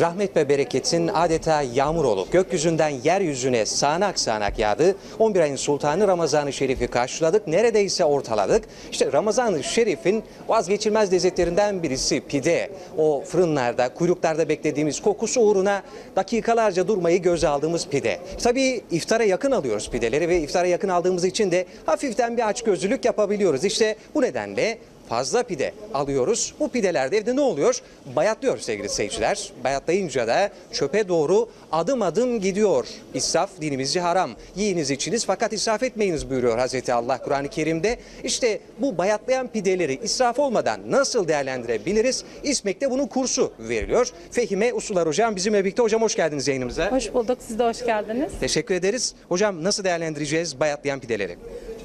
rahmet ve bereketin adeta yağmur olup gökyüzünden yeryüzüne sağanak sağanak yağdı. 11 ayın sultanı Ramazan-ı Şerif'i karşıladık. Neredeyse ortaladık. İşte Ramazan-ı Şerif'in vazgeçilmez lezzetlerinden birisi pide. O fırınlarda, kuyruklarda beklediğimiz kokusu uğruna dakikalarca durmayı göze aldığımız pide. Tabii iftara yakın alıyoruz pideleri ve iftara yakın aldığımız için de hafiften bir açgözlülük yapabiliyoruz. İşte bu nedenle fazla pide alıyoruz. Bu pidelerde evde ne oluyor? Bayatlıyor sevgili seyirciler. Bayatlayınca da çöpe doğru adım adım gidiyor. İsraf dinimizce haram. Yiyiniz içiniz fakat israf etmeyiniz buyuruyor Hazreti Allah Kur'an-ı Kerim'de. İşte bu bayatlayan pideleri israf olmadan nasıl değerlendirebiliriz? İSMEK'te bunun kursu veriliyor. Fehime Usular Hocam bizimle birlikte. Hocam hoş geldiniz yayınımıza. Hoş bulduk. Siz de hoş geldiniz. Teşekkür ederiz. Hocam nasıl değerlendireceğiz bayatlayan pideleri?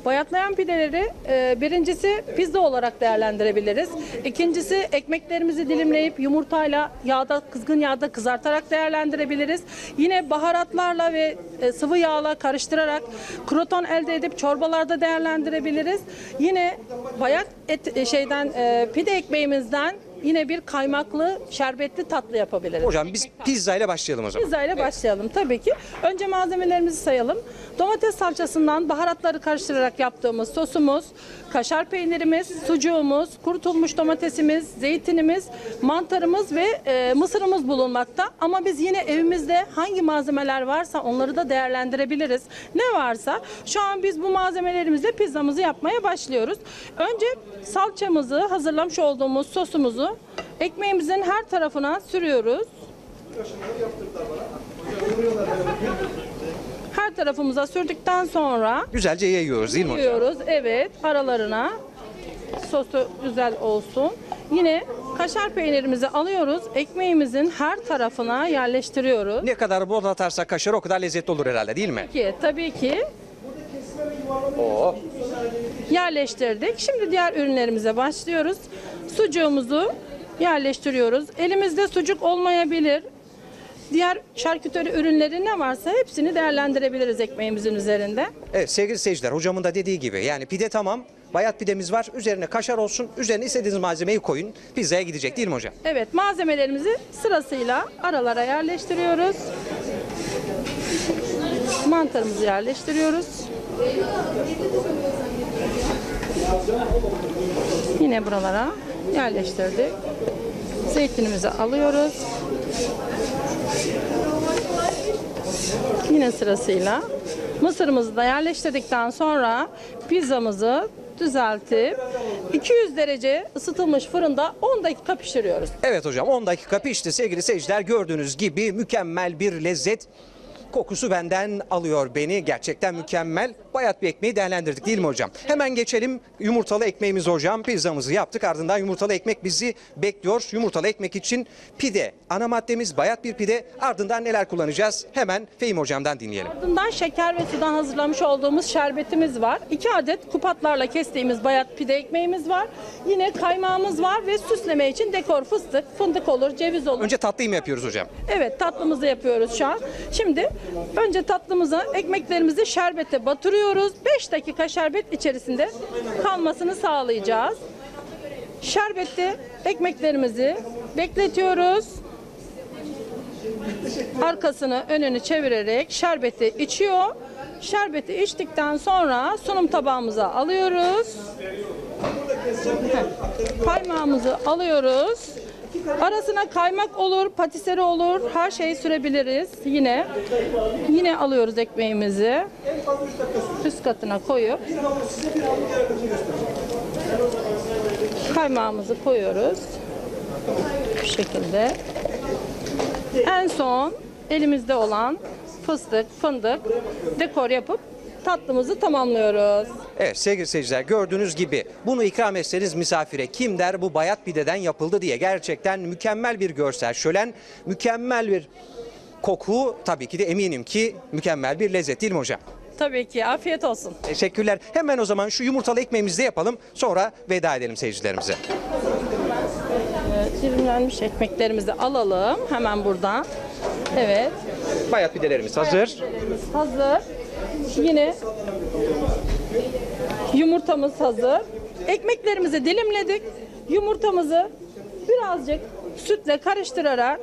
Bayatlayan pideleri e, birincisi pizza olarak değerlendirebiliriz. İkincisi ekmeklerimizi dilimleyip yumurtayla yağda kızgın yağda kızartarak değerlendirebiliriz. Yine baharatlarla ve e, sıvı yağla karıştırarak kroton elde edip çorbalarda değerlendirebiliriz. Yine bayat et e, şeyden e, pide ekmeğimizden yine bir kaymaklı şerbetli tatlı yapabiliriz. Hocam biz pizza ile başlayalım o zaman. Pizza ile başlayalım tabii ki. Önce malzemelerimizi sayalım. Domates salçasından baharatları karıştırarak yaptığımız sosumuz, kaşar peynirimiz, sucuğumuz, kurutulmuş domatesimiz, zeytinimiz, mantarımız ve e, mısırımız bulunmakta. Ama biz yine evimizde hangi malzemeler varsa onları da değerlendirebiliriz. Ne varsa şu an biz bu malzemelerimizle pizzamızı yapmaya başlıyoruz. Önce salçamızı hazırlamış olduğumuz sosumuzu ekmeğimizin her tarafına sürüyoruz. Her tarafımıza sürdükten sonra Güzelce yayıyoruz değil mi hocam? koyuyoruz. Evet, aralarına sosu güzel olsun. Yine kaşar peynirimizi alıyoruz. Ekmeğimizin her tarafına yerleştiriyoruz. Ne kadar bol atarsak kaşar o kadar lezzetli olur herhalde değil mi? Ki tabii ki Oo. yerleştirdik. Şimdi diğer ürünlerimize başlıyoruz. Sucuğumuzu yerleştiriyoruz. Elimizde sucuk olmayabilir. Diğer şarküteri ürünleri ne varsa hepsini değerlendirebiliriz ekmeğimizin üzerinde. Evet sevgili seyirciler hocamın da dediği gibi yani pide tamam bayat pidemiz var üzerine kaşar olsun üzerine istediğiniz malzemeyi koyun pizzaya gidecek değil mi hocam? Evet malzemelerimizi sırasıyla aralara yerleştiriyoruz. Mantarımızı yerleştiriyoruz. Yine buralara yerleştirdik. Zeytinimizi alıyoruz. Yine sırasıyla mısırımızı da yerleştirdikten sonra pizzamızı düzeltip 200 derece ısıtılmış fırında 10 dakika pişiriyoruz. Evet hocam 10 dakika pişti sevgili seyirciler gördüğünüz gibi mükemmel bir lezzet kokusu benden alıyor beni gerçekten mükemmel bayat bir ekmeği değerlendirdik değil mi hocam? Hemen geçelim yumurtalı ekmeğimiz hocam pizzamızı yaptık ardından yumurtalı ekmek bizi bekliyor yumurtalı ekmek için pide ana maddemiz bayat bir pide ardından neler kullanacağız hemen Fehim hocamdan dinleyelim. Ardından şeker ve sudan hazırlamış olduğumuz şerbetimiz var. 2 adet kupatlarla kestiğimiz bayat pide ekmeğimiz var. Yine kaymağımız var ve süsleme için dekor fıstık, fındık olur, ceviz olur. Önce tatlıyı mı yapıyoruz hocam? Evet tatlımızı yapıyoruz şu an. Şimdi önce tatlımızı ekmeklerimizi şerbete batırıyoruz. 5 dakika şerbet içerisinde kalmasını sağlayacağız. Şerbetli ekmeklerimizi bekletiyoruz. Arkasını önünü çevirerek şerbeti içiyor. Şerbeti içtikten sonra sunum tabağımıza alıyoruz. Heh. Kaymağımızı alıyoruz. Arasına kaymak olur, patiseri olur, her şeyi sürebiliriz yine. Yine alıyoruz ekmeğimizi. Üst katına koyup kaymağımızı koyuyoruz. Bu şekilde. En son elimizde olan fıstık, fındık dekor yapıp tatlımızı tamamlıyoruz. Evet sevgili seyirciler gördüğünüz gibi bunu ikram etseniz misafire kim der bu bayat pideden yapıldı diye gerçekten mükemmel bir görsel şölen mükemmel bir koku tabii ki de eminim ki mükemmel bir lezzet değil mi hocam? Tabii ki afiyet olsun. Teşekkürler. Hemen o zaman şu yumurtalı ekmeğimizi de yapalım sonra veda edelim seyircilerimize. Evet, dilimlenmiş ekmeklerimizi alalım hemen buradan. Evet. Bayat pidelerimiz hazır. Hazır. Yine yumurtamız hazır. Ekmeklerimizi dilimledik. Yumurtamızı birazcık sütle karıştırarak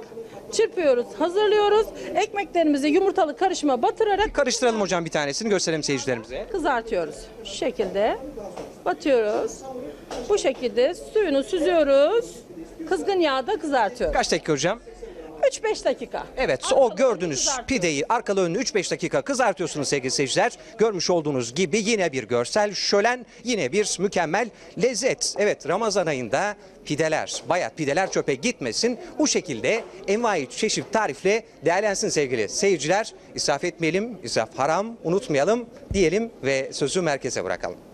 çırpıyoruz, hazırlıyoruz. Ekmeklerimizi yumurtalı karışıma batırarak Karıştıralım hocam bir tanesini gösterelim seyircilerimize. kızartıyoruz. Şu şekilde batıyoruz. Bu şekilde suyunu süzüyoruz. Kızgın yağda kızartıyoruz. Kaç dakika hocam? 3-5 dakika. Evet Arkalı o gördüğünüz pideyi arkalı önlü 3-5 dakika kızartıyorsunuz sevgili seyirciler. Görmüş olduğunuz gibi yine bir görsel şölen yine bir mükemmel lezzet. Evet Ramazan ayında pideler bayat pideler çöpe gitmesin. Bu şekilde envai çeşit tarifle değerlensin sevgili seyirciler. İsraf etmeyelim, israf haram unutmayalım diyelim ve sözü merkeze bırakalım.